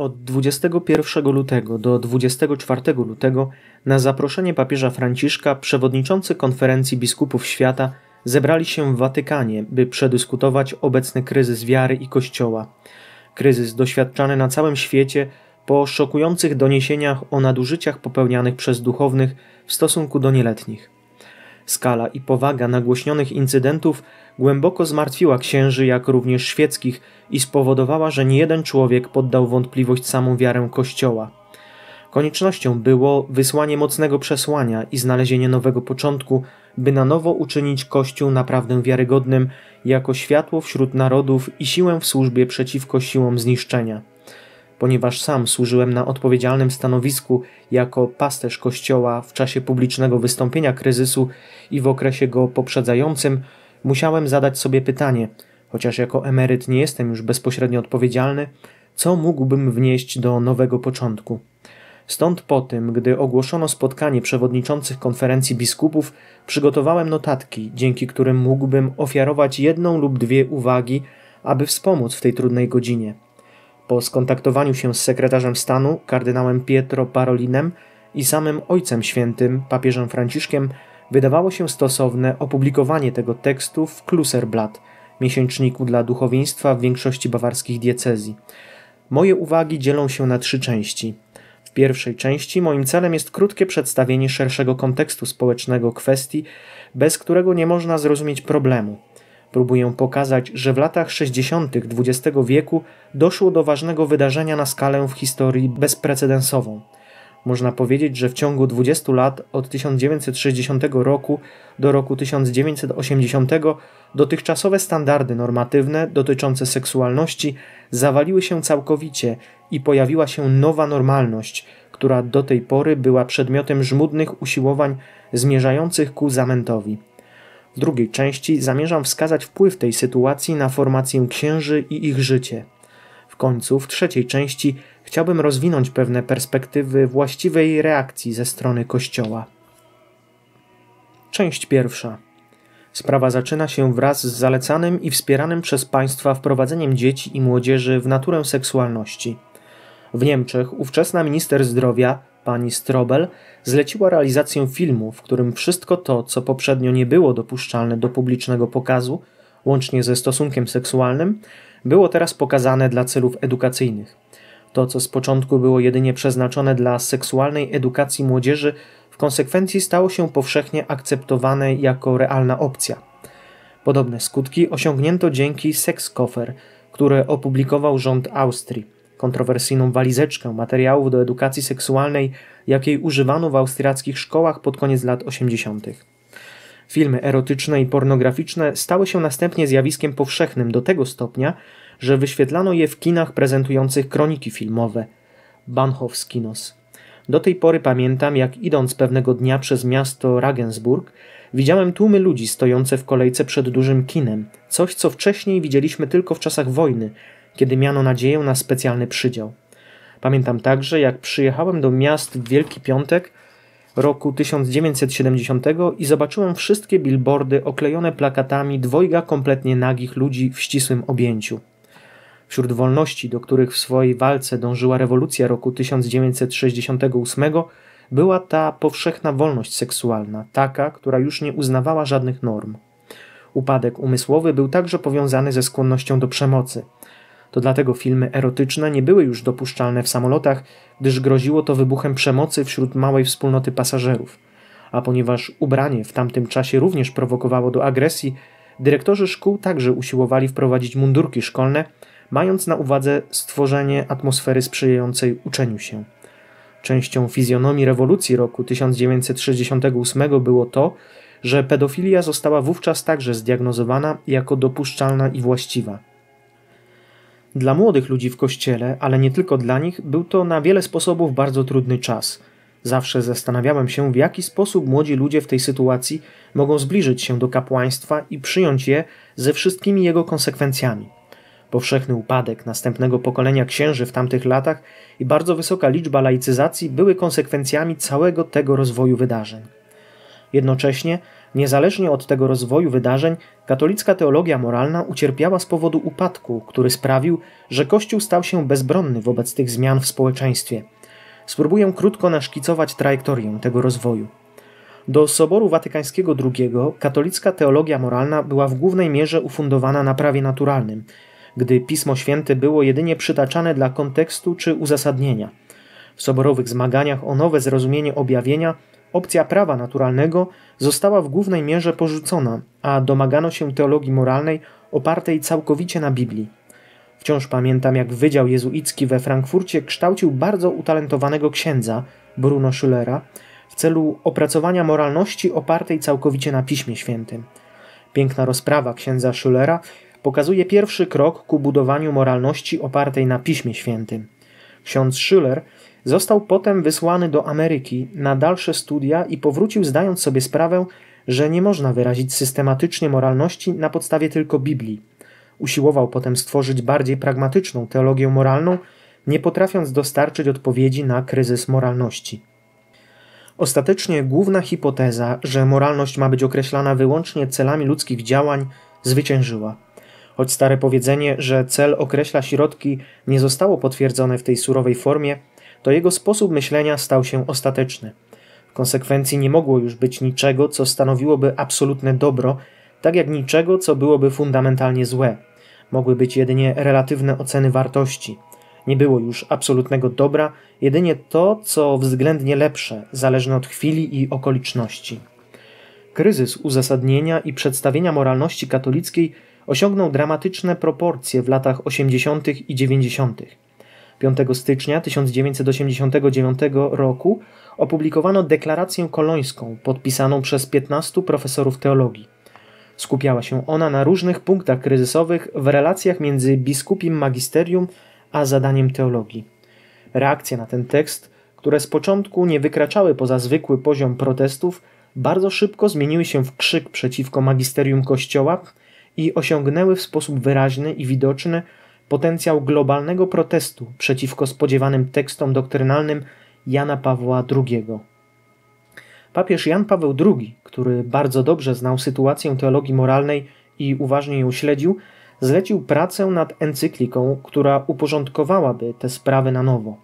Od 21 lutego do 24 lutego na zaproszenie papieża Franciszka przewodniczący konferencji biskupów świata zebrali się w Watykanie, by przedyskutować obecny kryzys wiary i Kościoła. Kryzys doświadczany na całym świecie po szokujących doniesieniach o nadużyciach popełnianych przez duchownych w stosunku do nieletnich. Skala i powaga nagłośnionych incydentów głęboko zmartwiła księży, jak również świeckich i spowodowała, że niejeden człowiek poddał wątpliwość samą wiarę Kościoła. Koniecznością było wysłanie mocnego przesłania i znalezienie nowego początku, by na nowo uczynić Kościół naprawdę wiarygodnym jako światło wśród narodów i siłę w służbie przeciwko siłom zniszczenia. Ponieważ sam służyłem na odpowiedzialnym stanowisku jako pasterz Kościoła w czasie publicznego wystąpienia kryzysu i w okresie go poprzedzającym, musiałem zadać sobie pytanie, chociaż jako emeryt nie jestem już bezpośrednio odpowiedzialny, co mógłbym wnieść do nowego początku. Stąd po tym, gdy ogłoszono spotkanie przewodniczących konferencji biskupów, przygotowałem notatki, dzięki którym mógłbym ofiarować jedną lub dwie uwagi, aby wspomóc w tej trudnej godzinie. Po skontaktowaniu się z sekretarzem stanu, kardynałem Pietro Parolinem i samym Ojcem Świętym, papieżem Franciszkiem, wydawało się stosowne opublikowanie tego tekstu w Kluserblatt, miesięczniku dla duchowieństwa w większości bawarskich diecezji. Moje uwagi dzielą się na trzy części. W pierwszej części moim celem jest krótkie przedstawienie szerszego kontekstu społecznego kwestii, bez którego nie można zrozumieć problemu. Próbuję pokazać, że w latach 60. XX wieku doszło do ważnego wydarzenia na skalę w historii bezprecedensową. Można powiedzieć, że w ciągu 20 lat od 1960 roku do roku 1980 dotychczasowe standardy normatywne dotyczące seksualności zawaliły się całkowicie i pojawiła się nowa normalność, która do tej pory była przedmiotem żmudnych usiłowań zmierzających ku zamętowi. W drugiej części zamierzam wskazać wpływ tej sytuacji na formację księży i ich życie. W końcu, w trzeciej części, chciałbym rozwinąć pewne perspektywy właściwej reakcji ze strony Kościoła. Część pierwsza. Sprawa zaczyna się wraz z zalecanym i wspieranym przez państwa wprowadzeniem dzieci i młodzieży w naturę seksualności. W Niemczech ówczesna minister zdrowia, pani Strobel, zleciła realizację filmu, w którym wszystko to, co poprzednio nie było dopuszczalne do publicznego pokazu, łącznie ze stosunkiem seksualnym, było teraz pokazane dla celów edukacyjnych. To, co z początku było jedynie przeznaczone dla seksualnej edukacji młodzieży, w konsekwencji stało się powszechnie akceptowane jako realna opcja. Podobne skutki osiągnięto dzięki Sexkoffer, które opublikował rząd Austrii, kontrowersyjną walizeczkę materiałów do edukacji seksualnej, jakiej używano w austriackich szkołach pod koniec lat 80. Filmy erotyczne i pornograficzne stały się następnie zjawiskiem powszechnym do tego stopnia, że wyświetlano je w kinach prezentujących kroniki filmowe Bahnhofskinos. Do tej pory pamiętam, jak idąc pewnego dnia przez miasto Regensburg, widziałem tłumy ludzi stojące w kolejce przed dużym kinem, coś co wcześniej widzieliśmy tylko w czasach wojny, kiedy miano nadzieję na specjalny przydział. Pamiętam także, jak przyjechałem do miast w Wielki Piątek roku 1970 i zobaczyłem wszystkie billboardy oklejone plakatami dwojga kompletnie nagich ludzi w ścisłym objęciu. Wśród wolności, do których w swojej walce dążyła rewolucja roku 1968, była ta powszechna wolność seksualna, taka, która już nie uznawała żadnych norm. Upadek umysłowy był także powiązany ze skłonnością do przemocy. To dlatego filmy erotyczne nie były już dopuszczalne w samolotach, gdyż groziło to wybuchem przemocy wśród małej wspólnoty pasażerów. A ponieważ ubranie w tamtym czasie również prowokowało do agresji, dyrektorzy szkół także usiłowali wprowadzić mundurki szkolne, mając na uwadze stworzenie atmosfery sprzyjającej uczeniu się. Częścią fizjonomii rewolucji roku 1968 było to, że pedofilia została wówczas także zdiagnozowana jako dopuszczalna i właściwa. Dla młodych ludzi w kościele, ale nie tylko dla nich, był to na wiele sposobów bardzo trudny czas. Zawsze zastanawiałem się, w jaki sposób młodzi ludzie w tej sytuacji mogą zbliżyć się do kapłaństwa i przyjąć je ze wszystkimi jego konsekwencjami. Powszechny upadek następnego pokolenia księży w tamtych latach i bardzo wysoka liczba laicyzacji były konsekwencjami całego tego rozwoju wydarzeń. Jednocześnie, niezależnie od tego rozwoju wydarzeń, katolicka teologia moralna ucierpiała z powodu upadku, który sprawił, że Kościół stał się bezbronny wobec tych zmian w społeczeństwie. Spróbuję krótko naszkicować trajektorię tego rozwoju. Do Soboru Watykańskiego II katolicka teologia moralna była w głównej mierze ufundowana na prawie naturalnym, gdy Pismo Święte było jedynie przytaczane dla kontekstu czy uzasadnienia. W soborowych zmaganiach o nowe zrozumienie objawienia opcja prawa naturalnego została w głównej mierze porzucona, a domagano się teologii moralnej opartej całkowicie na Biblii. Wciąż pamiętam, jak Wydział Jezuicki we Frankfurcie kształcił bardzo utalentowanego księdza, Bruno Schüllera, w celu opracowania moralności opartej całkowicie na Piśmie Świętym. Piękna rozprawa księdza Schüllera pokazuje pierwszy krok ku budowaniu moralności opartej na Piśmie Świętym. Ksiądz Schüller został potem wysłany do Ameryki na dalsze studia i powrócił zdając sobie sprawę, że nie można wyrazić systematycznie moralności na podstawie tylko Biblii. Usiłował potem stworzyć bardziej pragmatyczną teologię moralną, nie potrafiąc dostarczyć odpowiedzi na kryzys moralności. Ostatecznie główna hipoteza, że moralność ma być określana wyłącznie celami ludzkich działań, zwyciężyła. Choć stare powiedzenie, że cel określa środki, nie zostało potwierdzone w tej surowej formie, to jego sposób myślenia stał się ostateczny. W konsekwencji nie mogło już być niczego, co stanowiłoby absolutne dobro, tak jak niczego, co byłoby fundamentalnie złe. Mogły być jedynie relatywne oceny wartości. Nie było już absolutnego dobra, jedynie to, co względnie lepsze, zależne od chwili i okoliczności. Kryzys uzasadnienia i przedstawienia moralności katolickiej osiągnął dramatyczne proporcje w latach 80. i 90. 5 stycznia 1989 roku opublikowano deklarację kolońską podpisaną przez 15 profesorów teologii. Skupiała się ona na różnych punktach kryzysowych w relacjach między biskupim magisterium a zadaniem teologii. Reakcje na ten tekst, które z początku nie wykraczały poza zwykły poziom protestów, bardzo szybko zmieniły się w krzyk przeciwko magisterium Kościoła i osiągnęły w sposób wyraźny i widoczny potencjał globalnego protestu przeciwko spodziewanym tekstom doktrynalnym Jana Pawła II. Papież Jan Paweł II, który bardzo dobrze znał sytuację teologii moralnej i uważnie ją śledził, zlecił pracę nad encykliką, która uporządkowałaby te sprawy na nowo.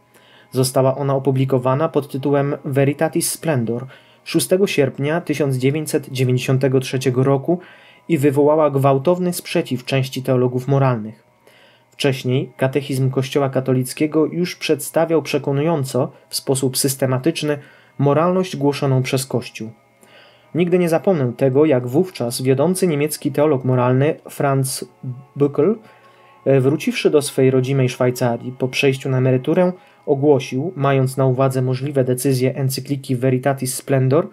Została ona opublikowana pod tytułem Veritatis Splendor 6 sierpnia 1993 roku i wywołała gwałtowny sprzeciw części teologów moralnych. Wcześniej katechizm Kościoła katolickiego już przedstawiał przekonująco, w sposób systematyczny, moralność głoszoną przez Kościół. Nigdy nie zapomnę tego, jak wówczas wiodący niemiecki teolog moralny Franz Bückel, e, wróciwszy do swej rodzimej Szwajcarii po przejściu na emeryturę, ogłosił, mając na uwadze możliwe decyzje encykliki Veritatis Splendor,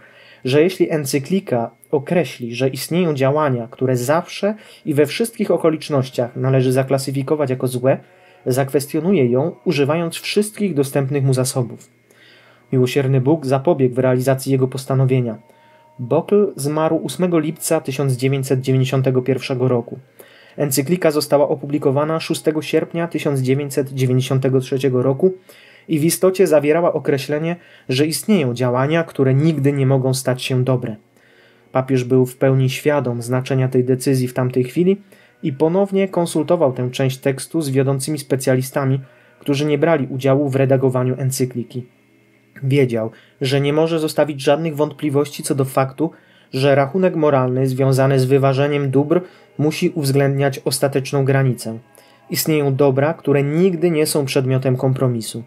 że jeśli encyklika określi, że istnieją działania, które zawsze i we wszystkich okolicznościach należy zaklasyfikować jako złe, zakwestionuje ją, używając wszystkich dostępnych mu zasobów. Miłosierny Bóg zapobiegł w realizacji jego postanowienia. Bokl zmarł 8 lipca 1991 roku. Encyklika została opublikowana 6 sierpnia 1993 roku i w istocie zawierała określenie, że istnieją działania, które nigdy nie mogą stać się dobre. Papież był w pełni świadom znaczenia tej decyzji w tamtej chwili i ponownie konsultował tę część tekstu z wiodącymi specjalistami, którzy nie brali udziału w redagowaniu encykliki. Wiedział, że nie może zostawić żadnych wątpliwości co do faktu, że rachunek moralny związany z wyważeniem dóbr musi uwzględniać ostateczną granicę. Istnieją dobra, które nigdy nie są przedmiotem kompromisu.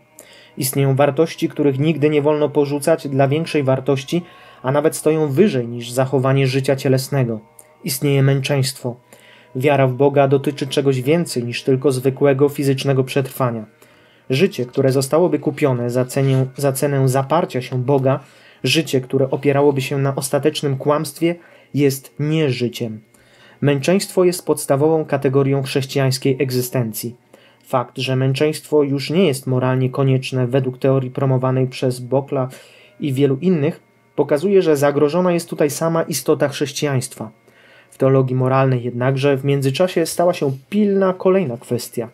Istnieją wartości, których nigdy nie wolno porzucać dla większej wartości, a nawet stoją wyżej niż zachowanie życia cielesnego. Istnieje męczeństwo. Wiara w Boga dotyczy czegoś więcej niż tylko zwykłego fizycznego przetrwania. Życie, które zostałoby kupione za cenę, za cenę zaparcia się Boga, życie, które opierałoby się na ostatecznym kłamstwie, jest nieżyciem. Męczeństwo jest podstawową kategorią chrześcijańskiej egzystencji. Fakt, że męczeństwo już nie jest moralnie konieczne według teorii promowanej przez Bokla i wielu innych, pokazuje, że zagrożona jest tutaj sama istota chrześcijaństwa. W teologii moralnej jednakże w międzyczasie stała się pilna kolejna kwestia.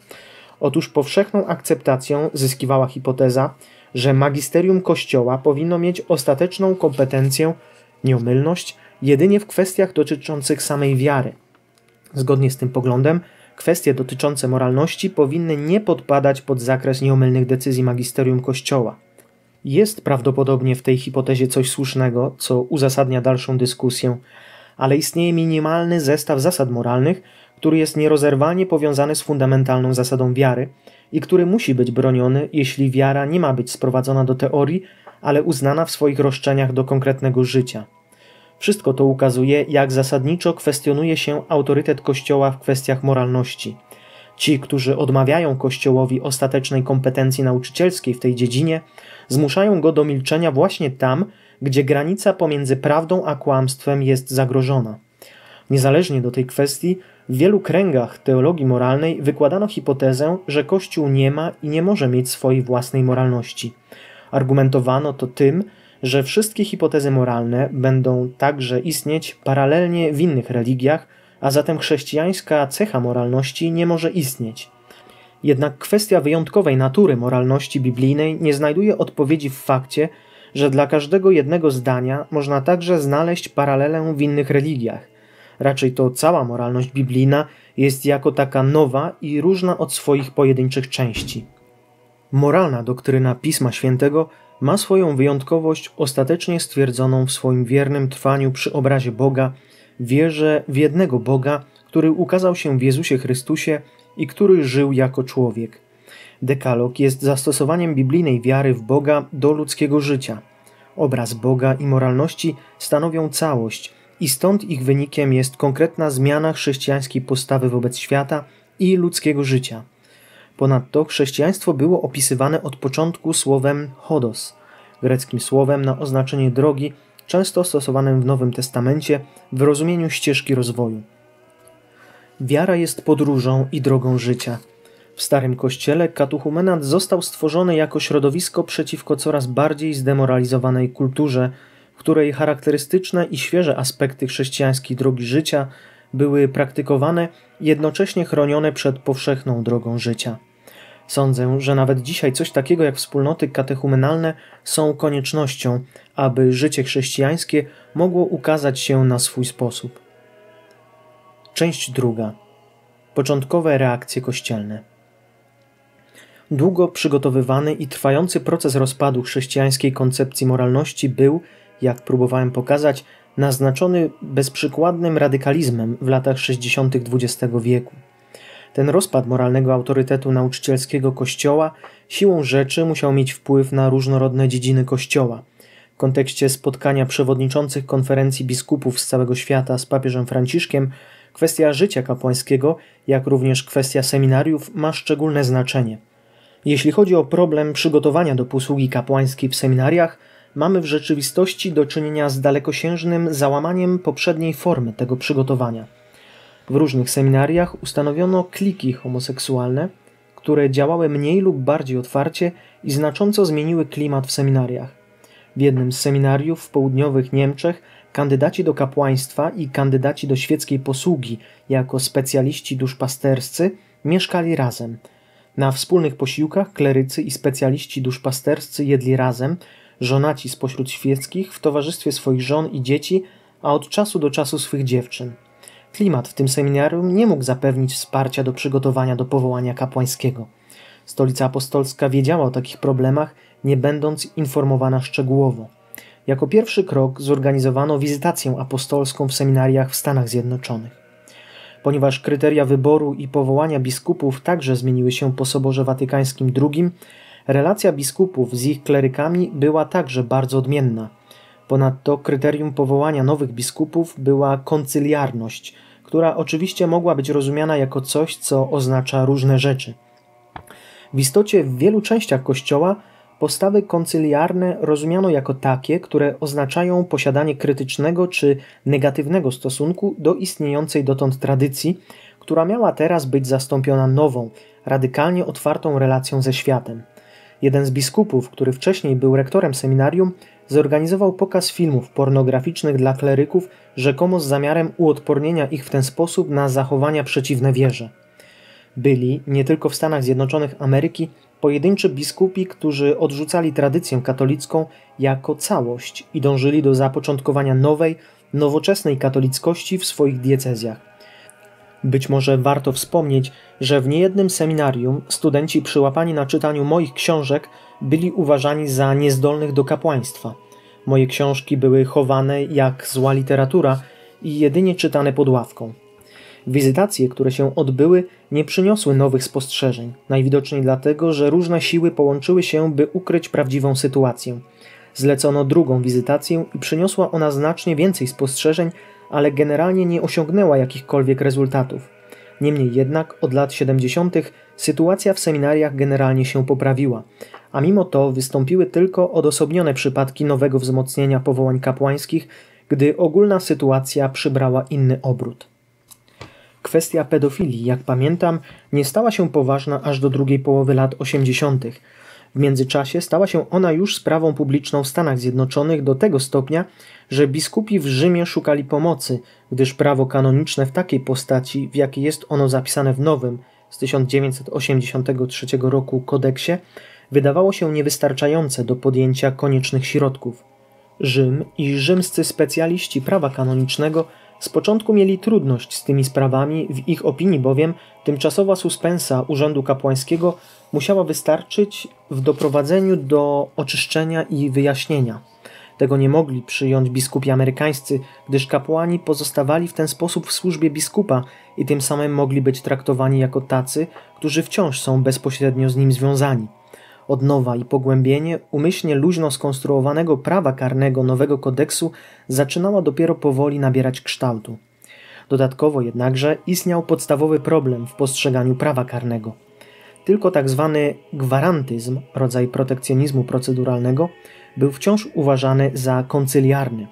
Otóż powszechną akceptacją zyskiwała hipoteza, że magisterium Kościoła powinno mieć ostateczną kompetencję Nieomylność jedynie w kwestiach dotyczących samej wiary. Zgodnie z tym poglądem, kwestie dotyczące moralności powinny nie podpadać pod zakres nieomylnych decyzji magisterium Kościoła. Jest prawdopodobnie w tej hipotezie coś słusznego, co uzasadnia dalszą dyskusję, ale istnieje minimalny zestaw zasad moralnych, który jest nierozerwalnie powiązany z fundamentalną zasadą wiary i który musi być broniony, jeśli wiara nie ma być sprowadzona do teorii, ale uznana w swoich roszczeniach do konkretnego życia. Wszystko to ukazuje, jak zasadniczo kwestionuje się autorytet Kościoła w kwestiach moralności. Ci, którzy odmawiają Kościołowi ostatecznej kompetencji nauczycielskiej w tej dziedzinie, zmuszają go do milczenia właśnie tam, gdzie granica pomiędzy prawdą a kłamstwem jest zagrożona. Niezależnie do tej kwestii, w wielu kręgach teologii moralnej wykładano hipotezę, że Kościół nie ma i nie może mieć swojej własnej moralności. Argumentowano to tym, że wszystkie hipotezy moralne będą także istnieć paralelnie w innych religiach, a zatem chrześcijańska cecha moralności nie może istnieć. Jednak kwestia wyjątkowej natury moralności biblijnej nie znajduje odpowiedzi w fakcie, że dla każdego jednego zdania można także znaleźć paralelę w innych religiach. Raczej to cała moralność biblijna jest jako taka nowa i różna od swoich pojedynczych części. Moralna doktryna Pisma Świętego ma swoją wyjątkowość ostatecznie stwierdzoną w swoim wiernym trwaniu przy obrazie Boga, wierze w jednego Boga, który ukazał się w Jezusie Chrystusie i który żył jako człowiek. Dekalog jest zastosowaniem biblijnej wiary w Boga do ludzkiego życia. Obraz Boga i moralności stanowią całość i stąd ich wynikiem jest konkretna zmiana chrześcijańskiej postawy wobec świata i ludzkiego życia. Ponadto chrześcijaństwo było opisywane od początku słowem hodos, greckim słowem na oznaczenie drogi, często stosowanym w Nowym Testamencie w rozumieniu ścieżki rozwoju. Wiara jest podróżą i drogą życia. W Starym Kościele katuchumenat został stworzony jako środowisko przeciwko coraz bardziej zdemoralizowanej kulturze, której charakterystyczne i świeże aspekty chrześcijańskiej drogi życia były praktykowane, jednocześnie chronione przed powszechną drogą życia. Sądzę, że nawet dzisiaj coś takiego jak wspólnoty katechumenalne są koniecznością, aby życie chrześcijańskie mogło ukazać się na swój sposób. Część druga. Początkowe reakcje kościelne. Długo przygotowywany i trwający proces rozpadu chrześcijańskiej koncepcji moralności był, jak próbowałem pokazać, naznaczony bezprzykładnym radykalizmem w latach 60. XX wieku. Ten rozpad moralnego autorytetu nauczycielskiego Kościoła siłą rzeczy musiał mieć wpływ na różnorodne dziedziny Kościoła. W kontekście spotkania przewodniczących konferencji biskupów z całego świata z papieżem Franciszkiem, kwestia życia kapłańskiego, jak również kwestia seminariów ma szczególne znaczenie. Jeśli chodzi o problem przygotowania do posługi kapłańskiej w seminariach, mamy w rzeczywistości do czynienia z dalekosiężnym załamaniem poprzedniej formy tego przygotowania. W różnych seminariach ustanowiono kliki homoseksualne, które działały mniej lub bardziej otwarcie i znacząco zmieniły klimat w seminariach. W jednym z seminariów w południowych Niemczech kandydaci do kapłaństwa i kandydaci do świeckiej posługi jako specjaliści duszpasterscy mieszkali razem. Na wspólnych posiłkach klerycy i specjaliści duszpasterscy jedli razem, żonaci spośród świeckich w towarzystwie swoich żon i dzieci, a od czasu do czasu swych dziewczyn. Klimat w tym seminarium nie mógł zapewnić wsparcia do przygotowania do powołania kapłańskiego. Stolica Apostolska wiedziała o takich problemach, nie będąc informowana szczegółowo. Jako pierwszy krok zorganizowano wizytację apostolską w seminariach w Stanach Zjednoczonych. Ponieważ kryteria wyboru i powołania biskupów także zmieniły się po Soborze Watykańskim II, relacja biskupów z ich klerykami była także bardzo odmienna – Ponadto kryterium powołania nowych biskupów była koncyliarność, która oczywiście mogła być rozumiana jako coś, co oznacza różne rzeczy. W istocie w wielu częściach Kościoła postawy koncyliarne rozumiano jako takie, które oznaczają posiadanie krytycznego czy negatywnego stosunku do istniejącej dotąd tradycji, która miała teraz być zastąpiona nową, radykalnie otwartą relacją ze światem. Jeden z biskupów, który wcześniej był rektorem seminarium, zorganizował pokaz filmów pornograficznych dla kleryków, rzekomo z zamiarem uodpornienia ich w ten sposób na zachowania przeciwne wierze. Byli, nie tylko w Stanach Zjednoczonych Ameryki, pojedynczy biskupi, którzy odrzucali tradycję katolicką jako całość i dążyli do zapoczątkowania nowej, nowoczesnej katolickości w swoich diecezjach. Być może warto wspomnieć, że w niejednym seminarium studenci przyłapani na czytaniu moich książek byli uważani za niezdolnych do kapłaństwa. Moje książki były chowane jak zła literatura i jedynie czytane pod ławką. Wizytacje, które się odbyły, nie przyniosły nowych spostrzeżeń, najwidoczniej dlatego, że różne siły połączyły się, by ukryć prawdziwą sytuację. Zlecono drugą wizytację i przyniosła ona znacznie więcej spostrzeżeń, ale generalnie nie osiągnęła jakichkolwiek rezultatów. Niemniej jednak od lat 70. sytuacja w seminariach generalnie się poprawiła, a mimo to wystąpiły tylko odosobnione przypadki nowego wzmocnienia powołań kapłańskich, gdy ogólna sytuacja przybrała inny obrót. Kwestia pedofilii, jak pamiętam, nie stała się poważna aż do drugiej połowy lat 80. W międzyczasie stała się ona już sprawą publiczną w Stanach Zjednoczonych do tego stopnia, że biskupi w Rzymie szukali pomocy, gdyż prawo kanoniczne w takiej postaci, w jakiej jest ono zapisane w nowym z 1983 roku kodeksie, wydawało się niewystarczające do podjęcia koniecznych środków. Rzym i rzymscy specjaliści prawa kanonicznego z początku mieli trudność z tymi sprawami, w ich opinii bowiem tymczasowa suspensa urzędu kapłańskiego musiała wystarczyć w doprowadzeniu do oczyszczenia i wyjaśnienia. Tego nie mogli przyjąć biskupi amerykańscy, gdyż kapłani pozostawali w ten sposób w służbie biskupa i tym samym mogli być traktowani jako tacy, którzy wciąż są bezpośrednio z nim związani. Odnowa i pogłębienie umyślnie luźno skonstruowanego prawa karnego nowego kodeksu zaczynała dopiero powoli nabierać kształtu. Dodatkowo jednakże istniał podstawowy problem w postrzeganiu prawa karnego. Tylko tak zwany gwarantyzm, rodzaj protekcjonizmu proceduralnego, był wciąż uważany za koncyliarny.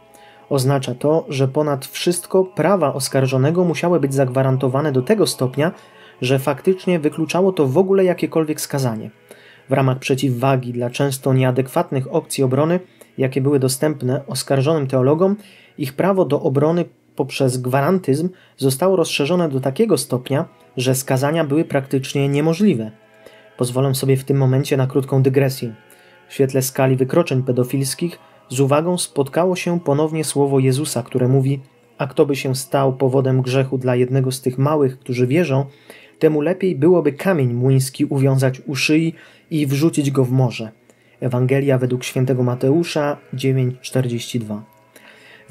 Oznacza to, że ponad wszystko prawa oskarżonego musiały być zagwarantowane do tego stopnia, że faktycznie wykluczało to w ogóle jakiekolwiek skazanie – w ramach przeciwwagi dla często nieadekwatnych opcji obrony, jakie były dostępne oskarżonym teologom, ich prawo do obrony poprzez gwarantyzm zostało rozszerzone do takiego stopnia, że skazania były praktycznie niemożliwe. Pozwolę sobie w tym momencie na krótką dygresję. W świetle skali wykroczeń pedofilskich z uwagą spotkało się ponownie słowo Jezusa, które mówi: A kto by się stał powodem grzechu dla jednego z tych małych, którzy wierzą, temu lepiej byłoby kamień młyński uwiązać u szyi i wrzucić go w morze. Ewangelia według świętego Mateusza 9:42.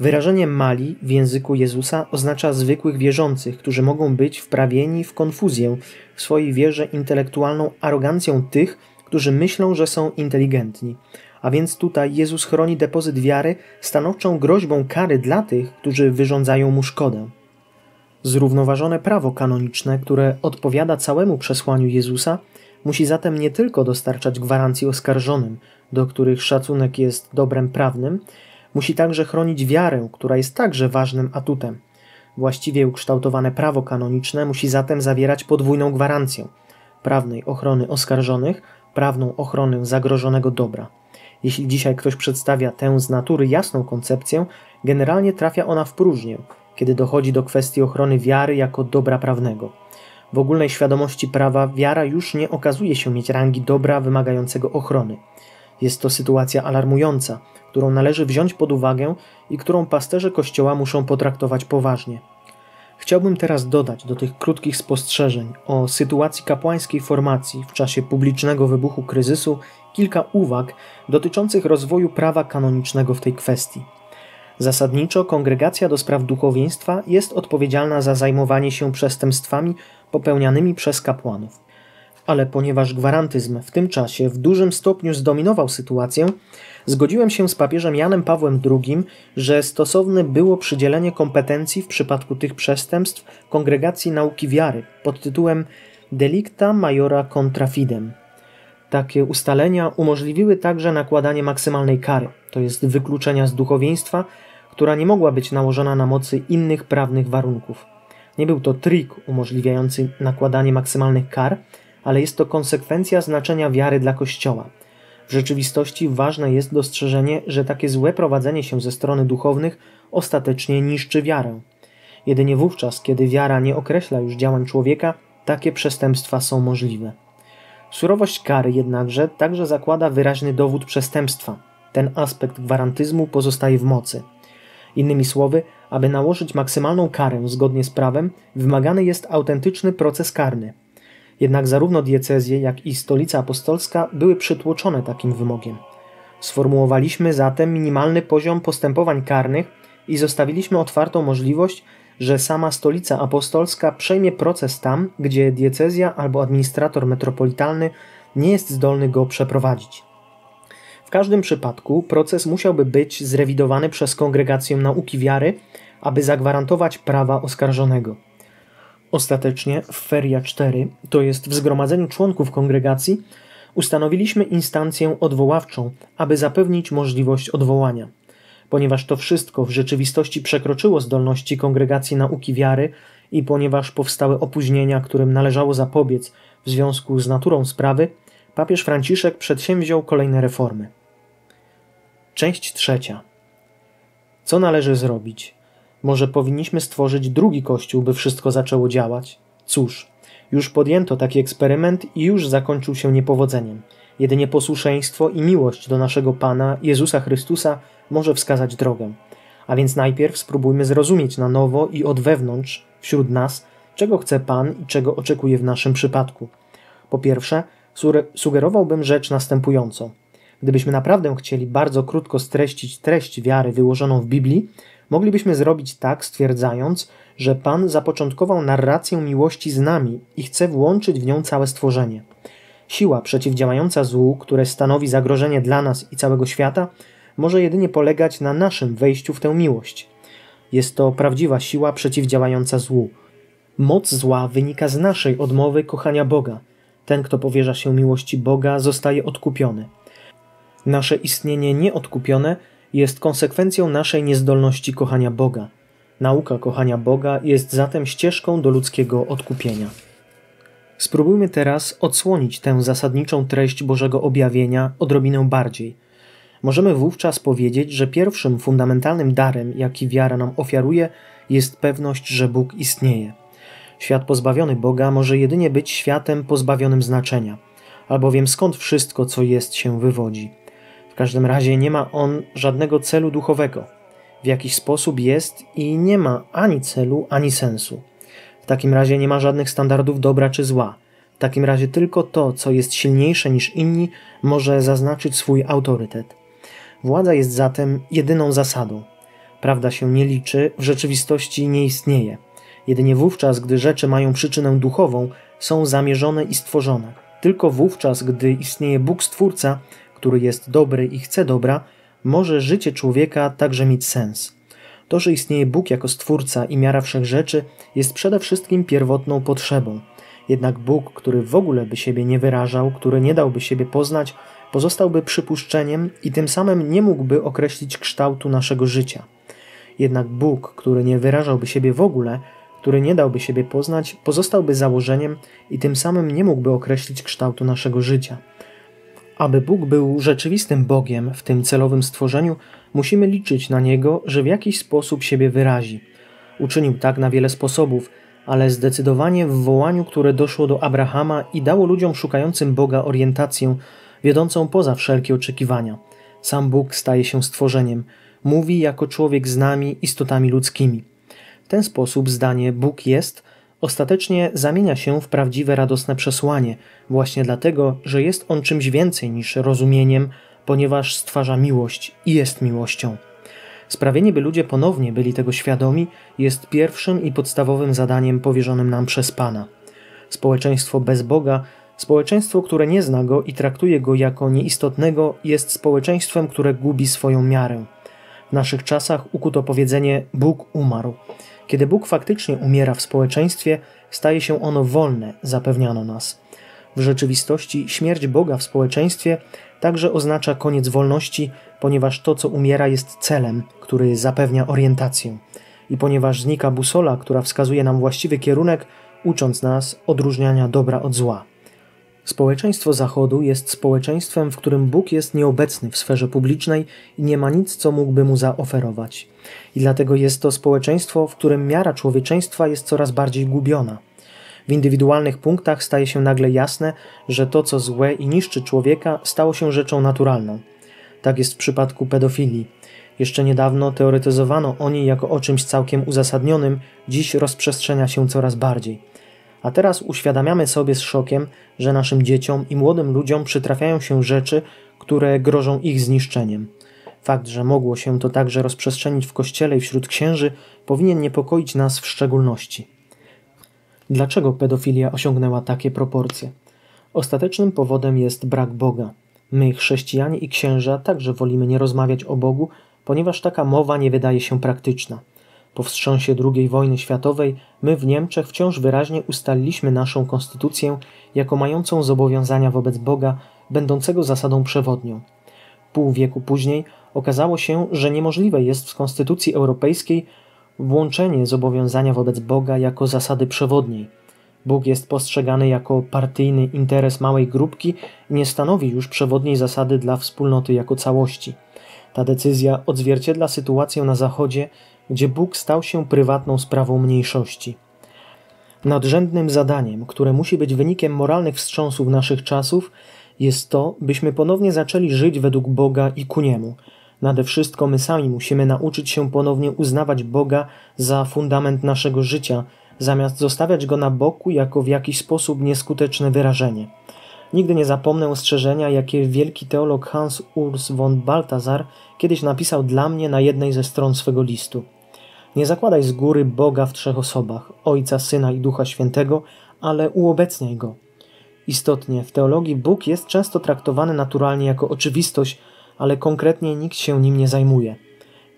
Wyrażenie mali w języku Jezusa oznacza zwykłych wierzących, którzy mogą być wprawieni w konfuzję w swojej wierze intelektualną arogancją tych, którzy myślą, że są inteligentni. A więc tutaj Jezus chroni depozyt wiary stanowczą groźbą kary dla tych, którzy wyrządzają mu szkodę. Zrównoważone prawo kanoniczne, które odpowiada całemu przesłaniu Jezusa, musi zatem nie tylko dostarczać gwarancji oskarżonym, do których szacunek jest dobrem prawnym, musi także chronić wiarę, która jest także ważnym atutem. Właściwie ukształtowane prawo kanoniczne musi zatem zawierać podwójną gwarancję prawnej ochrony oskarżonych, prawną ochronę zagrożonego dobra. Jeśli dzisiaj ktoś przedstawia tę z natury jasną koncepcję, generalnie trafia ona w próżnię, kiedy dochodzi do kwestii ochrony wiary jako dobra prawnego. W ogólnej świadomości prawa wiara już nie okazuje się mieć rangi dobra wymagającego ochrony. Jest to sytuacja alarmująca, którą należy wziąć pod uwagę i którą pasterze Kościoła muszą potraktować poważnie. Chciałbym teraz dodać do tych krótkich spostrzeżeń o sytuacji kapłańskiej formacji w czasie publicznego wybuchu kryzysu kilka uwag dotyczących rozwoju prawa kanonicznego w tej kwestii. Zasadniczo kongregacja do spraw duchowieństwa jest odpowiedzialna za zajmowanie się przestępstwami popełnianymi przez kapłanów. Ale ponieważ gwarantyzm w tym czasie w dużym stopniu zdominował sytuację, zgodziłem się z papieżem Janem Pawłem II, że stosowne było przydzielenie kompetencji w przypadku tych przestępstw kongregacji nauki wiary pod tytułem Delicta Majora Contra Fidem. Takie ustalenia umożliwiły także nakładanie maksymalnej kary, to jest wykluczenia z duchowieństwa która nie mogła być nałożona na mocy innych prawnych warunków. Nie był to trik umożliwiający nakładanie maksymalnych kar, ale jest to konsekwencja znaczenia wiary dla Kościoła. W rzeczywistości ważne jest dostrzeżenie, że takie złe prowadzenie się ze strony duchownych ostatecznie niszczy wiarę. Jedynie wówczas, kiedy wiara nie określa już działań człowieka, takie przestępstwa są możliwe. Surowość kary jednakże także zakłada wyraźny dowód przestępstwa. Ten aspekt gwarantyzmu pozostaje w mocy. Innymi słowy, aby nałożyć maksymalną karę zgodnie z prawem, wymagany jest autentyczny proces karny. Jednak zarówno diecezje, jak i stolica apostolska były przytłoczone takim wymogiem. Sformułowaliśmy zatem minimalny poziom postępowań karnych i zostawiliśmy otwartą możliwość, że sama stolica apostolska przejmie proces tam, gdzie diecezja albo administrator metropolitalny nie jest zdolny go przeprowadzić. W każdym przypadku proces musiałby być zrewidowany przez kongregację nauki wiary, aby zagwarantować prawa oskarżonego. Ostatecznie w Feria 4, to jest w zgromadzeniu członków kongregacji, ustanowiliśmy instancję odwoławczą, aby zapewnić możliwość odwołania. Ponieważ to wszystko w rzeczywistości przekroczyło zdolności kongregacji nauki wiary i ponieważ powstały opóźnienia, którym należało zapobiec w związku z naturą sprawy, papież Franciszek przedsięwziął kolejne reformy. Część trzecia. Co należy zrobić? Może powinniśmy stworzyć drugi kościół, by wszystko zaczęło działać? Cóż, już podjęto taki eksperyment i już zakończył się niepowodzeniem. Jedynie posłuszeństwo i miłość do naszego Pana, Jezusa Chrystusa, może wskazać drogę. A więc najpierw spróbujmy zrozumieć na nowo i od wewnątrz, wśród nas, czego chce Pan i czego oczekuje w naszym przypadku. Po pierwsze, sugerowałbym rzecz następującą. Gdybyśmy naprawdę chcieli bardzo krótko streścić treść wiary wyłożoną w Biblii, moglibyśmy zrobić tak, stwierdzając, że Pan zapoczątkował narrację miłości z nami i chce włączyć w nią całe stworzenie. Siła przeciwdziałająca złu, które stanowi zagrożenie dla nas i całego świata, może jedynie polegać na naszym wejściu w tę miłość. Jest to prawdziwa siła przeciwdziałająca złu. Moc zła wynika z naszej odmowy kochania Boga. Ten, kto powierza się miłości Boga, zostaje odkupiony. Nasze istnienie nieodkupione jest konsekwencją naszej niezdolności kochania Boga. Nauka kochania Boga jest zatem ścieżką do ludzkiego odkupienia. Spróbujmy teraz odsłonić tę zasadniczą treść Bożego objawienia odrobinę bardziej. Możemy wówczas powiedzieć, że pierwszym fundamentalnym darem, jaki wiara nam ofiaruje, jest pewność, że Bóg istnieje. Świat pozbawiony Boga może jedynie być światem pozbawionym znaczenia, albowiem skąd wszystko, co jest, się wywodzi. Każdym razie nie ma on żadnego celu duchowego. W jakiś sposób jest i nie ma ani celu, ani sensu. W takim razie nie ma żadnych standardów dobra czy zła. W takim razie tylko to, co jest silniejsze niż inni, może zaznaczyć swój autorytet. Władza jest zatem jedyną zasadą. Prawda się nie liczy, w rzeczywistości nie istnieje. Jedynie wówczas, gdy rzeczy mają przyczynę duchową, są zamierzone i stworzone. Tylko wówczas, gdy istnieje Bóg Stwórca, który jest dobry i chce dobra, może życie człowieka także mieć sens. To, że istnieje Bóg jako Stwórca i miara wszechrzeczy, jest przede wszystkim pierwotną potrzebą. Jednak Bóg, który w ogóle by siebie nie wyrażał, który nie dałby siebie poznać, pozostałby przypuszczeniem i tym samym nie mógłby określić kształtu naszego życia. Jednak Bóg, który nie wyrażałby siebie w ogóle, który nie dałby siebie poznać, pozostałby założeniem i tym samym nie mógłby określić kształtu naszego życia. Aby Bóg był rzeczywistym Bogiem w tym celowym stworzeniu, musimy liczyć na Niego, że w jakiś sposób siebie wyrazi. Uczynił tak na wiele sposobów, ale zdecydowanie w wołaniu, które doszło do Abrahama i dało ludziom szukającym Boga orientację, wiodącą poza wszelkie oczekiwania. Sam Bóg staje się stworzeniem, mówi jako człowiek z nami, istotami ludzkimi. W ten sposób zdanie Bóg jest ostatecznie zamienia się w prawdziwe radosne przesłanie, właśnie dlatego, że jest on czymś więcej niż rozumieniem, ponieważ stwarza miłość i jest miłością. Sprawienie, by ludzie ponownie byli tego świadomi, jest pierwszym i podstawowym zadaniem powierzonym nam przez Pana. Społeczeństwo bez Boga, społeczeństwo, które nie zna Go i traktuje Go jako nieistotnego, jest społeczeństwem, które gubi swoją miarę. W naszych czasach ukuto powiedzenie Bóg umarł. Kiedy Bóg faktycznie umiera w społeczeństwie, staje się ono wolne, zapewniano nas. W rzeczywistości śmierć Boga w społeczeństwie także oznacza koniec wolności, ponieważ to, co umiera, jest celem, który zapewnia orientację. I ponieważ znika busola, która wskazuje nam właściwy kierunek, ucząc nas odróżniania dobra od zła. Społeczeństwo Zachodu jest społeczeństwem, w którym Bóg jest nieobecny w sferze publicznej i nie ma nic, co mógłby mu zaoferować. I dlatego jest to społeczeństwo, w którym miara człowieczeństwa jest coraz bardziej gubiona. W indywidualnych punktach staje się nagle jasne, że to, co złe i niszczy człowieka, stało się rzeczą naturalną. Tak jest w przypadku pedofilii. Jeszcze niedawno teoretyzowano o niej jako o czymś całkiem uzasadnionym, dziś rozprzestrzenia się coraz bardziej. A teraz uświadamiamy sobie z szokiem, że naszym dzieciom i młodym ludziom przytrafiają się rzeczy, które grożą ich zniszczeniem. Fakt, że mogło się to także rozprzestrzenić w kościele i wśród księży, powinien niepokoić nas w szczególności. Dlaczego pedofilia osiągnęła takie proporcje? Ostatecznym powodem jest brak Boga. My, chrześcijanie i księża, także wolimy nie rozmawiać o Bogu, ponieważ taka mowa nie wydaje się praktyczna. Po wstrząsie II wojny światowej my w Niemczech wciąż wyraźnie ustaliliśmy naszą konstytucję jako mającą zobowiązania wobec Boga, będącego zasadą przewodnią. Pół wieku później okazało się, że niemożliwe jest w Konstytucji Europejskiej włączenie zobowiązania wobec Boga jako zasady przewodniej. Bóg jest postrzegany jako partyjny interes małej grupki i nie stanowi już przewodniej zasady dla wspólnoty jako całości. Ta decyzja odzwierciedla sytuację na Zachodzie, gdzie Bóg stał się prywatną sprawą mniejszości. Nadrzędnym zadaniem, które musi być wynikiem moralnych wstrząsów naszych czasów, jest to, byśmy ponownie zaczęli żyć według Boga i ku Niemu. Nade wszystko my sami musimy nauczyć się ponownie uznawać Boga za fundament naszego życia, zamiast zostawiać go na boku jako w jakiś sposób nieskuteczne wyrażenie. Nigdy nie zapomnę ostrzeżenia, jakie wielki teolog Hans Urs von Balthasar kiedyś napisał dla mnie na jednej ze stron swego listu. Nie zakładaj z góry Boga w trzech osobach Ojca, Syna i Ducha Świętego, ale uobecniaj go. Istotnie, w teologii Bóg jest często traktowany naturalnie jako oczywistość, ale konkretnie nikt się nim nie zajmuje.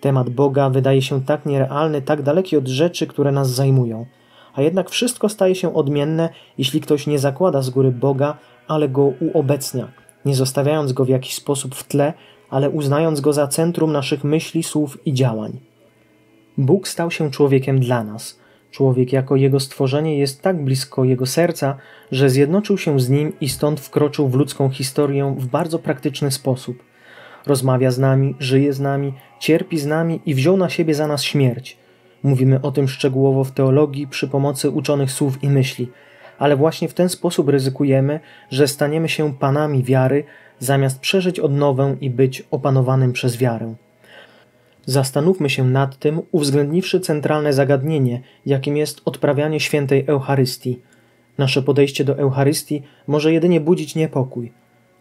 Temat Boga wydaje się tak nierealny, tak daleki od rzeczy, które nas zajmują. A jednak wszystko staje się odmienne, jeśli ktoś nie zakłada z góry Boga, ale go uobecnia, nie zostawiając go w jakiś sposób w tle, ale uznając go za centrum naszych myśli, słów i działań. Bóg stał się człowiekiem dla nas. Człowiek jako jego stworzenie jest tak blisko jego serca, że zjednoczył się z nim i stąd wkroczył w ludzką historię w bardzo praktyczny sposób. Rozmawia z nami, żyje z nami, cierpi z nami i wziął na siebie za nas śmierć. Mówimy o tym szczegółowo w teologii przy pomocy uczonych słów i myśli, ale właśnie w ten sposób ryzykujemy, że staniemy się panami wiary, zamiast przeżyć odnowę i być opanowanym przez wiarę. Zastanówmy się nad tym, uwzględniwszy centralne zagadnienie, jakim jest odprawianie świętej Eucharystii. Nasze podejście do Eucharystii może jedynie budzić niepokój.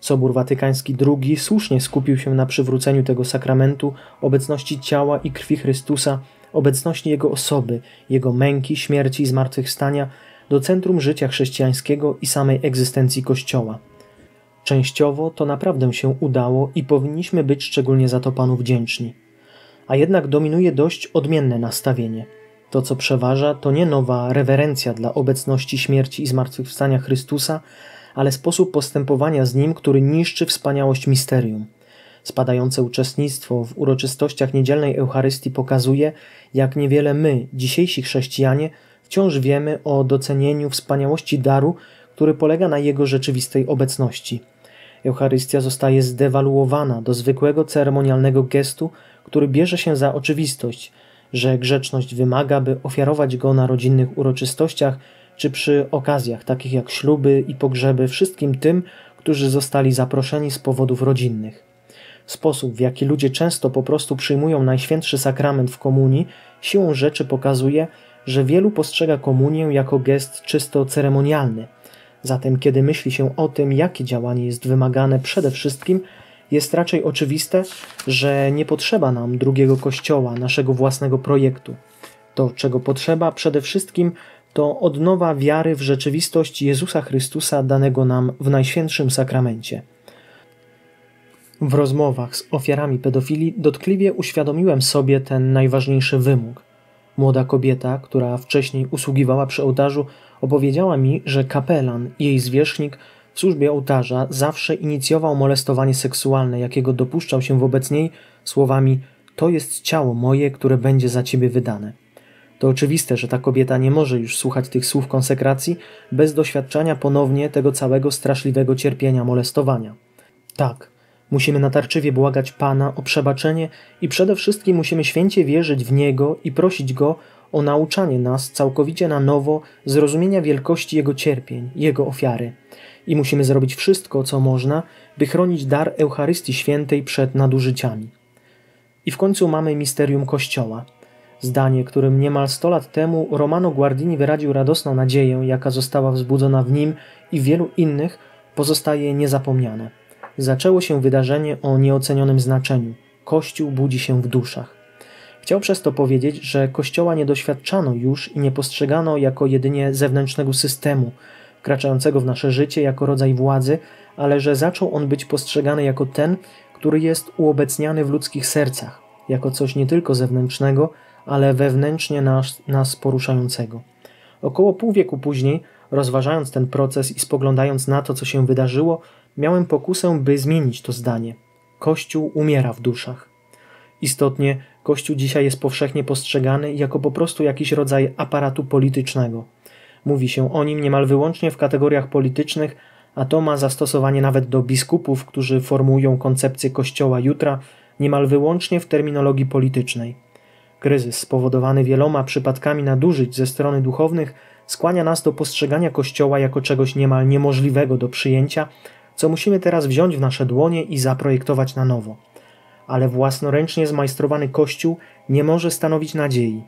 Sobór Watykański II słusznie skupił się na przywróceniu tego sakramentu, obecności ciała i krwi Chrystusa, obecności Jego osoby, Jego męki, śmierci i zmartwychwstania do centrum życia chrześcijańskiego i samej egzystencji Kościoła. Częściowo to naprawdę się udało i powinniśmy być szczególnie za to Panu wdzięczni a jednak dominuje dość odmienne nastawienie. To, co przeważa, to nie nowa rewerencja dla obecności śmierci i zmartwychwstania Chrystusa, ale sposób postępowania z Nim, który niszczy wspaniałość misterium. Spadające uczestnictwo w uroczystościach niedzielnej Eucharystii pokazuje, jak niewiele my, dzisiejsi chrześcijanie, wciąż wiemy o docenieniu wspaniałości daru, który polega na jego rzeczywistej obecności. Eucharystia zostaje zdewaluowana do zwykłego ceremonialnego gestu, który bierze się za oczywistość, że grzeczność wymaga, by ofiarować go na rodzinnych uroczystościach czy przy okazjach takich jak śluby i pogrzeby wszystkim tym, którzy zostali zaproszeni z powodów rodzinnych. Sposób, w jaki ludzie często po prostu przyjmują Najświętszy Sakrament w komunii, siłą rzeczy pokazuje, że wielu postrzega komunię jako gest czysto ceremonialny. Zatem, kiedy myśli się o tym, jakie działanie jest wymagane przede wszystkim, jest raczej oczywiste, że nie potrzeba nam drugiego kościoła, naszego własnego projektu. To, czego potrzeba przede wszystkim, to odnowa wiary w rzeczywistość Jezusa Chrystusa danego nam w Najświętszym Sakramencie. W rozmowach z ofiarami pedofilii dotkliwie uświadomiłem sobie ten najważniejszy wymóg. Młoda kobieta, która wcześniej usługiwała przy ołtarzu, opowiedziała mi, że kapelan jej zwierzchnik w służbie ołtarza zawsze inicjował molestowanie seksualne, jakiego dopuszczał się wobec niej słowami: To jest ciało moje, które będzie za ciebie wydane. To oczywiste, że ta kobieta nie może już słuchać tych słów konsekracji bez doświadczenia ponownie tego całego straszliwego cierpienia molestowania. Tak, musimy natarczywie błagać Pana o przebaczenie i przede wszystkim musimy święcie wierzyć w Niego i prosić Go o nauczanie nas całkowicie na nowo zrozumienia wielkości Jego cierpień, Jego ofiary. I musimy zrobić wszystko, co można, by chronić dar Eucharystii Świętej przed nadużyciami. I w końcu mamy misterium Kościoła. Zdanie, którym niemal 100 lat temu Romano Guardini wyraził radosną nadzieję, jaka została wzbudzona w nim i w wielu innych, pozostaje niezapomniane. Zaczęło się wydarzenie o nieocenionym znaczeniu. Kościół budzi się w duszach. Chciał przez to powiedzieć, że Kościoła nie doświadczano już i nie postrzegano jako jedynie zewnętrznego systemu, wkraczającego w nasze życie jako rodzaj władzy, ale że zaczął on być postrzegany jako ten, który jest uobecniany w ludzkich sercach, jako coś nie tylko zewnętrznego, ale wewnętrznie nas, nas poruszającego. Około pół wieku później, rozważając ten proces i spoglądając na to, co się wydarzyło, miałem pokusę, by zmienić to zdanie. Kościół umiera w duszach. Istotnie, Kościół dzisiaj jest powszechnie postrzegany jako po prostu jakiś rodzaj aparatu politycznego. Mówi się o nim niemal wyłącznie w kategoriach politycznych, a to ma zastosowanie nawet do biskupów, którzy formułują koncepcję Kościoła jutra niemal wyłącznie w terminologii politycznej. Kryzys spowodowany wieloma przypadkami nadużyć ze strony duchownych skłania nas do postrzegania Kościoła jako czegoś niemal niemożliwego do przyjęcia, co musimy teraz wziąć w nasze dłonie i zaprojektować na nowo. Ale własnoręcznie zmajstrowany Kościół nie może stanowić nadziei.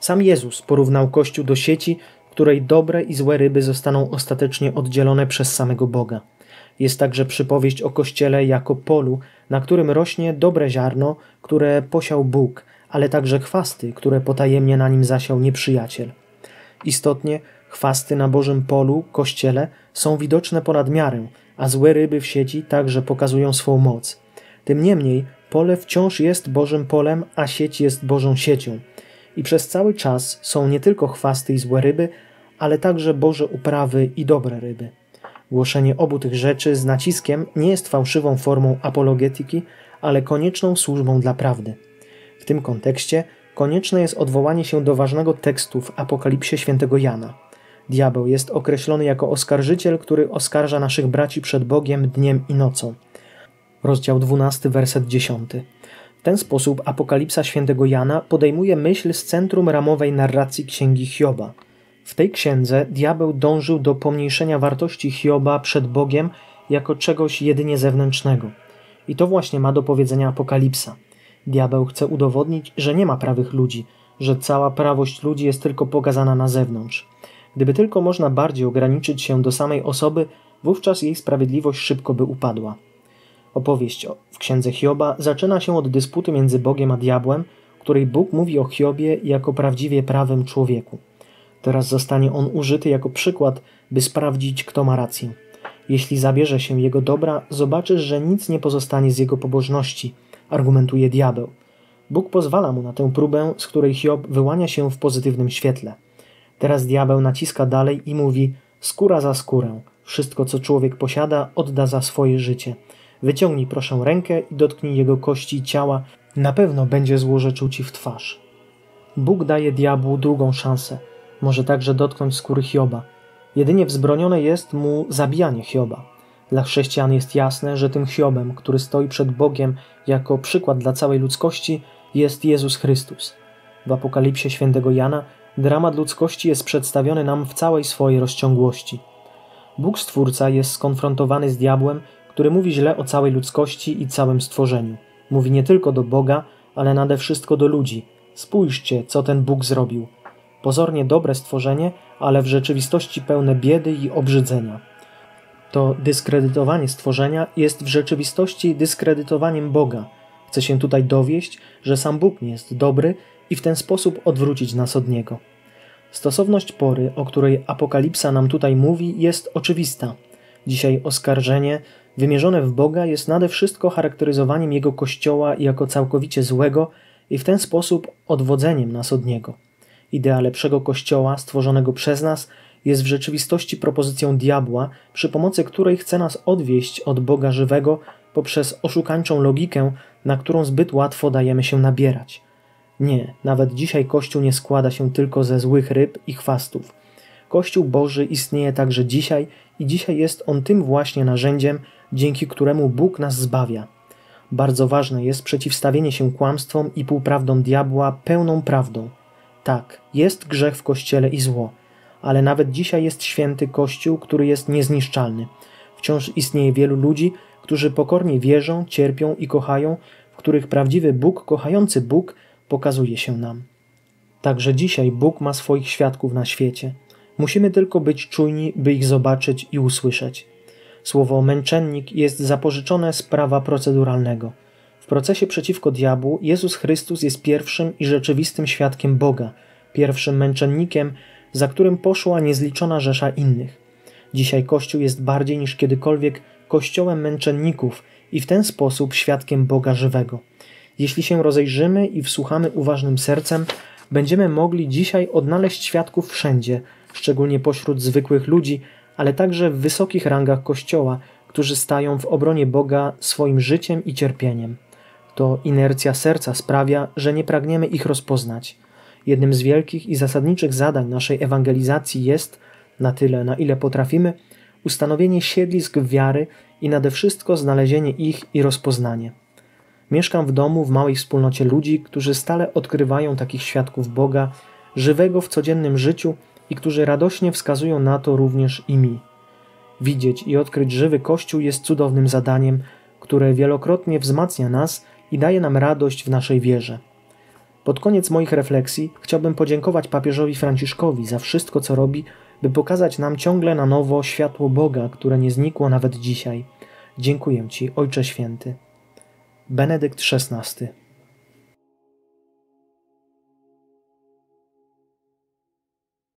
Sam Jezus porównał Kościół do sieci, której dobre i złe ryby zostaną ostatecznie oddzielone przez samego Boga. Jest także przypowieść o Kościele jako polu, na którym rośnie dobre ziarno, które posiał Bóg, ale także chwasty, które potajemnie na nim zasiał nieprzyjaciel. Istotnie chwasty na Bożym polu, Kościele, są widoczne ponad miarę, a złe ryby w sieci także pokazują swą moc. Tym niemniej pole wciąż jest Bożym polem, a sieć jest Bożą siecią. I przez cały czas są nie tylko chwasty i złe ryby, ale także Boże uprawy i dobre ryby. Głoszenie obu tych rzeczy z naciskiem nie jest fałszywą formą apologetyki, ale konieczną służbą dla prawdy. W tym kontekście konieczne jest odwołanie się do ważnego tekstu w Apokalipsie świętego Jana. Diabeł jest określony jako oskarżyciel, który oskarża naszych braci przed Bogiem dniem i nocą. Rozdział 12, werset 10. W ten sposób Apokalipsa świętego Jana podejmuje myśl z centrum ramowej narracji księgi Hioba. W tej księdze diabeł dążył do pomniejszenia wartości Hioba przed Bogiem jako czegoś jedynie zewnętrznego. I to właśnie ma do powiedzenia Apokalipsa. Diabeł chce udowodnić, że nie ma prawych ludzi, że cała prawość ludzi jest tylko pokazana na zewnątrz. Gdyby tylko można bardziej ograniczyć się do samej osoby, wówczas jej sprawiedliwość szybko by upadła. Opowieść w księdze Hioba zaczyna się od dysputy między Bogiem a diabłem, której Bóg mówi o Hiobie jako prawdziwie prawym człowieku. Teraz zostanie on użyty jako przykład, by sprawdzić, kto ma rację. Jeśli zabierze się jego dobra, zobaczysz, że nic nie pozostanie z jego pobożności, argumentuje diabeł. Bóg pozwala mu na tę próbę, z której Hiob wyłania się w pozytywnym świetle. Teraz diabeł naciska dalej i mówi: skóra za skórę. Wszystko, co człowiek posiada, odda za swoje życie. Wyciągnij proszę rękę i dotknij jego kości i ciała, na pewno będzie złorzeczył ci w twarz. Bóg daje diabłu drugą szansę. Może także dotknąć skóry Hioba. Jedynie wzbronione jest mu zabijanie Hioba. Dla chrześcijan jest jasne, że tym Hiobem, który stoi przed Bogiem jako przykład dla całej ludzkości, jest Jezus Chrystus. W Apokalipsie świętego Jana dramat ludzkości jest przedstawiony nam w całej swojej rozciągłości. Bóg Stwórca jest skonfrontowany z diabłem, który mówi źle o całej ludzkości i całym stworzeniu. Mówi nie tylko do Boga, ale nade wszystko do ludzi. Spójrzcie, co ten Bóg zrobił. Pozornie dobre stworzenie, ale w rzeczywistości pełne biedy i obrzydzenia. To dyskredytowanie stworzenia jest w rzeczywistości dyskredytowaniem Boga. Chce się tutaj dowieść, że sam Bóg nie jest dobry i w ten sposób odwrócić nas od Niego. Stosowność pory, o której Apokalipsa nam tutaj mówi, jest oczywista. Dzisiaj oskarżenie wymierzone w Boga jest nade wszystko charakteryzowaniem Jego Kościoła jako całkowicie złego i w ten sposób odwodzeniem nas od Niego. Idea lepszego Kościoła stworzonego przez nas jest w rzeczywistości propozycją diabła, przy pomocy której chce nas odwieść od Boga żywego poprzez oszukańczą logikę, na którą zbyt łatwo dajemy się nabierać. Nie, nawet dzisiaj Kościół nie składa się tylko ze złych ryb i chwastów. Kościół Boży istnieje także dzisiaj i dzisiaj jest on tym właśnie narzędziem, dzięki któremu Bóg nas zbawia. Bardzo ważne jest przeciwstawienie się kłamstwom i półprawdom diabła pełną prawdą. Tak, jest grzech w kościele i zło, ale nawet dzisiaj jest święty kościół, który jest niezniszczalny. Wciąż istnieje wielu ludzi, którzy pokornie wierzą, cierpią i kochają, w których prawdziwy Bóg, kochający Bóg, pokazuje się nam. Także dzisiaj Bóg ma swoich świadków na świecie. Musimy tylko być czujni, by ich zobaczyć i usłyszeć. Słowo męczennik jest zapożyczone z prawa proceduralnego. W procesie przeciwko diabłu Jezus Chrystus jest pierwszym i rzeczywistym świadkiem Boga, pierwszym męczennikiem, za którym poszła niezliczona rzesza innych. Dzisiaj Kościół jest bardziej niż kiedykolwiek kościołem męczenników i w ten sposób świadkiem Boga żywego. Jeśli się rozejrzymy i wsłuchamy uważnym sercem, będziemy mogli dzisiaj odnaleźć świadków wszędzie, szczególnie pośród zwykłych ludzi, ale także w wysokich rangach Kościoła, którzy stają w obronie Boga swoim życiem i cierpieniem. To inercja serca sprawia, że nie pragniemy ich rozpoznać. Jednym z wielkich i zasadniczych zadań naszej ewangelizacji jest, na tyle, na ile potrafimy, ustanowienie siedlisk wiary i nade wszystko znalezienie ich i rozpoznanie. Mieszkam w domu w małej wspólnocie ludzi, którzy stale odkrywają takich świadków Boga, żywego w codziennym życiu i którzy radośnie wskazują na to również i mi. Widzieć i odkryć żywy Kościół jest cudownym zadaniem, które wielokrotnie wzmacnia nas i daje nam radość w naszej wierze. Pod koniec moich refleksji chciałbym podziękować papieżowi Franciszkowi za wszystko, co robi, by pokazać nam ciągle na nowo światło Boga, które nie znikło nawet dzisiaj. Dziękuję Ci, Ojcze Święty. Benedykt XVI